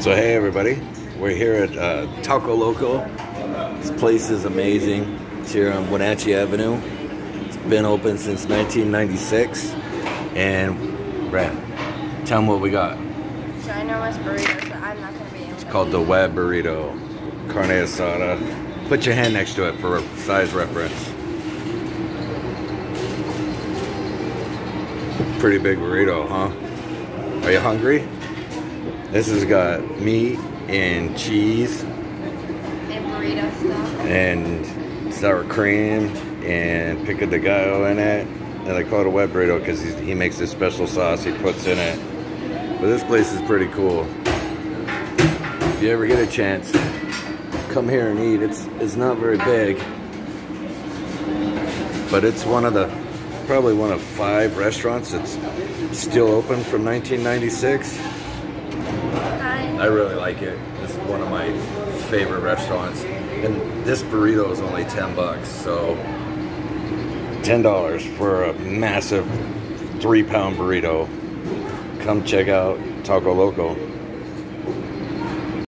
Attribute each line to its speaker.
Speaker 1: So hey everybody, we're here at uh, Taco Loco. This place is amazing. It's here on Wenatchee Avenue. It's been open since 1996. And Brad, tell them what we got.
Speaker 2: ginormous burritos that I'm not gonna be able
Speaker 1: It's called the Wet Burrito, carne asada. Put your hand next to it for size reference. Pretty big burrito, huh? Are you hungry? This has got meat and cheese
Speaker 2: and burrito stuff.
Speaker 1: and sour cream and pico de gallo in it. And they call it a wet burrito because he makes this special sauce he puts in it. But this place is pretty cool. If you ever get a chance, come here and eat. It's it's not very big, but it's one of the probably one of five restaurants that's still open from 1996. I really like it. It's one of my favorite restaurants. And this burrito is only 10 bucks, so $10 for a massive three pound burrito. Come check out Taco Loco.